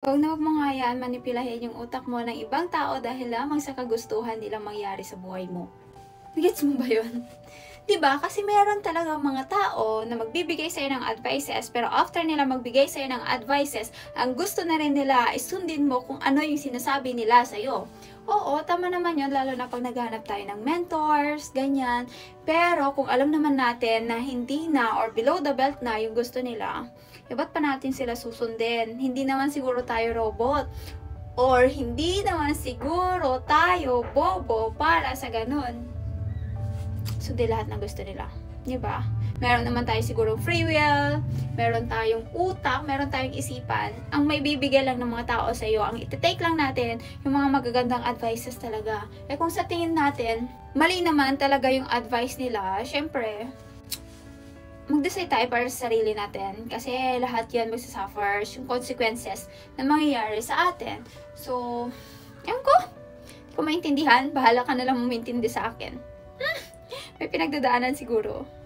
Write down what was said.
Huwag na huwag mong hayaan manipulahin yung utak mo ng ibang tao dahil lamang sa kagustuhan nilang mangyari sa buhay mo. Gets mo ba yun? ba? Kasi meron talaga mga tao na magbibigay sa'yo ng advices, pero after nila magbigay sa'yo ng advices, ang gusto na rin nila is sundin mo kung ano yung sinasabi nila sa'yo. Oo, tama naman yun, lalo na pag naghanap tayo ng mentors, ganyan. Pero kung alam naman natin na hindi na or below the belt na yung gusto nila, eh ba't pa natin sila susundin? Hindi naman siguro tayo robot. Or hindi naman siguro tayo bobo para sa ganun. Sundi lahat ng gusto nila. Di ba? Meron naman tayo siguro free will, meron tayong utak, meron tayong isipan. Ang may bibigay lang ng mga tao sa iyo, ang iti-take lang natin, yung mga magagandang advices talaga. Eh kung sa tingin natin, mali naman talaga yung advice nila, syempre, mag-decide tayo para sa sarili natin. Kasi lahat yan magsasuffer yung consequences na mangyayari sa atin. So, ewan ko. Kung maintindihan, bahala ka na lang umintindi sa akin. Hmm, may pinagdadaanan siguro.